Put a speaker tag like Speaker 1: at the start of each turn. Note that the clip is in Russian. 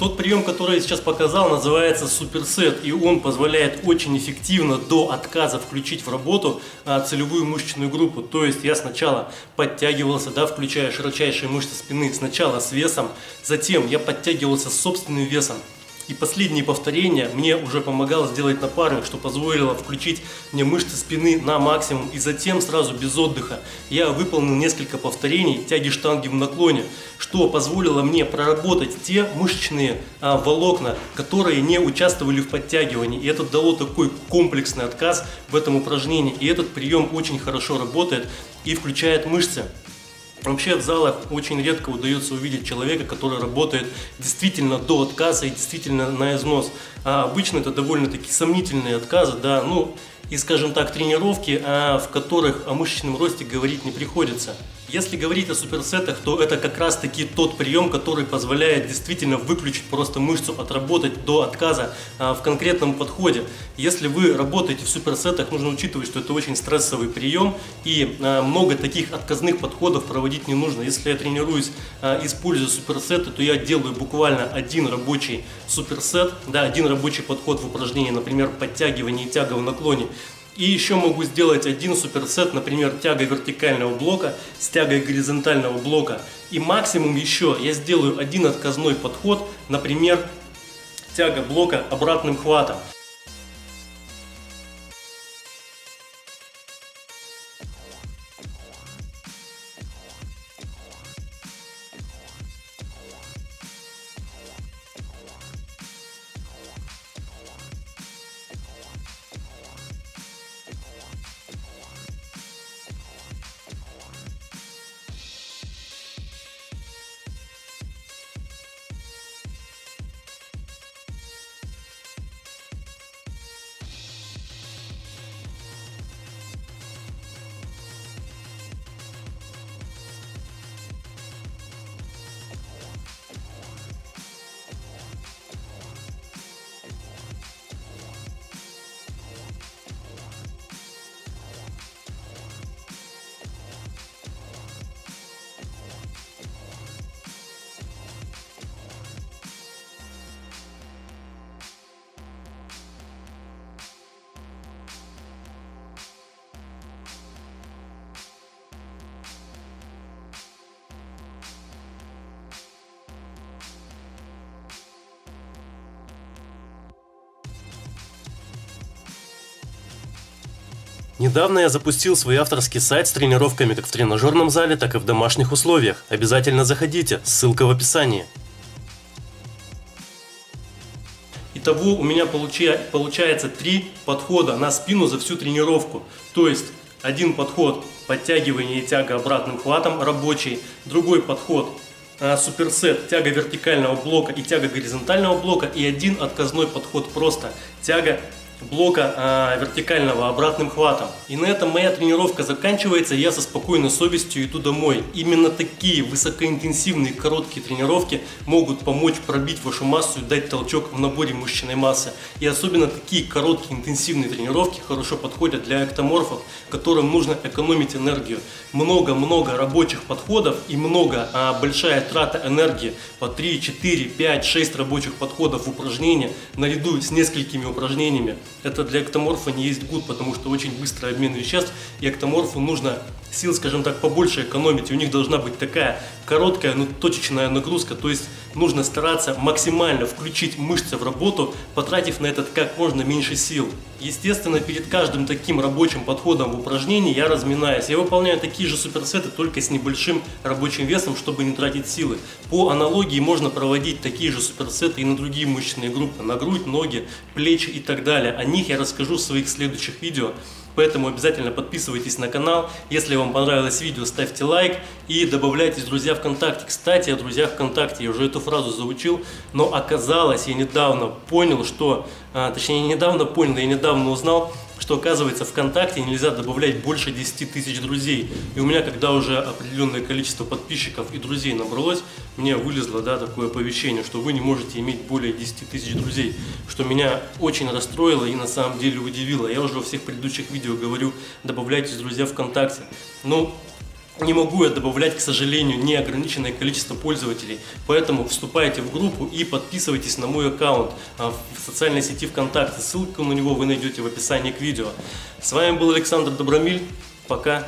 Speaker 1: Тот прием, который я сейчас показал, называется суперсет, и он позволяет очень эффективно до отказа включить в работу а, целевую мышечную группу. То есть я сначала подтягивался, да, включая широчайшие мышцы спины, сначала с весом, затем я подтягивался с собственным весом, и последние повторения мне уже помогало сделать напарник, что позволило включить мне мышцы спины на максимум. И затем сразу без отдыха я выполнил несколько повторений тяги штанги в наклоне, что позволило мне проработать те мышечные а, волокна, которые не участвовали в подтягивании. И это дало такой комплексный отказ в этом упражнении. И этот прием очень хорошо работает и включает мышцы. Вообще в залах очень редко удается увидеть человека, который работает действительно до отказа и действительно на износ. А обычно это довольно-таки сомнительные отказы, да, ну и, скажем так, тренировки, а, в которых о мышечном росте говорить не приходится. Если говорить о суперсетах, то это как раз таки тот прием, который позволяет действительно выключить просто мышцу, отработать до отказа а, в конкретном подходе. Если вы работаете в суперсетах, нужно учитывать, что это очень стрессовый прием и а, много таких отказных подходов проводить не нужно. Если я тренируюсь, а, используя суперсеты, то я делаю буквально один рабочий суперсет, да, один рабочий подход в упражнении, например, подтягивание и тяга в наклоне. И еще могу сделать один суперсет, например, тяга вертикального блока с тягой горизонтального блока. И максимум еще я сделаю один отказной подход, например, тяга блока обратным хватом. Недавно я запустил свой авторский сайт с тренировками как в тренажерном зале, так и в домашних условиях. Обязательно заходите, ссылка в описании. Итого у меня получается три подхода на спину за всю тренировку. То есть один подход подтягивание и тяга обратным хватом рабочий, другой подход а, суперсет, тяга вертикального блока и тяга горизонтального блока и один отказной подход просто тяга блока э, вертикального обратным хватом. И на этом моя тренировка заканчивается, я со спокойной совестью иду домой. Именно такие высокоинтенсивные короткие тренировки могут помочь пробить вашу массу и дать толчок в наборе мышечной массы. И особенно такие короткие интенсивные тренировки хорошо подходят для эктоморфов, которым нужно экономить энергию. Много-много рабочих подходов и много а, большая трата энергии по 3, 4, 5, 6 рабочих подходов в упражнения наряду с несколькими упражнениями это для эктоморфа не есть гуд, потому что очень быстрый обмен веществ, и эктоморфу нужно сил, скажем так, побольше экономить. И у них должна быть такая короткая, но точечная нагрузка. То есть нужно стараться максимально включить мышцы в работу, потратив на этот как можно меньше сил. Естественно, перед каждым таким рабочим подходом в упражнении я разминаюсь. Я выполняю такие же суперсеты, только с небольшим рабочим весом, чтобы не тратить силы. По аналогии можно проводить такие же суперсеты и на другие мышечные группы, на грудь, ноги, плечи и так далее. О них я расскажу в своих следующих видео. Поэтому обязательно подписывайтесь на канал. Если вам понравилось видео, ставьте лайк и добавляйтесь, друзья, ВКонтакте. Кстати, о друзьях ВКонтакте, я уже эту фразу заучил, но оказалось, я недавно понял, что, а, точнее, недавно понял, я недавно узнал, что оказывается ВКонтакте нельзя добавлять больше 10 тысяч друзей. И у меня, когда уже определенное количество подписчиков и друзей набралось, мне вылезло да, такое оповещение, что вы не можете иметь более 10 тысяч друзей, что меня очень расстроило и на самом деле удивило. Я уже во всех предыдущих видео говорю, добавляйтесь, друзья, ВКонтакте. Ну, не могу я добавлять, к сожалению, неограниченное количество пользователей. Поэтому вступайте в группу и подписывайтесь на мой аккаунт а, в социальной сети ВКонтакте. Ссылку на него вы найдете в описании к видео. С вами был Александр Добромиль. Пока.